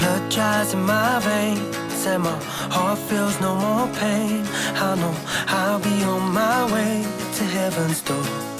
Blood dries in my veins and my heart feels no more pain. I know I'll be on my way to heaven's door.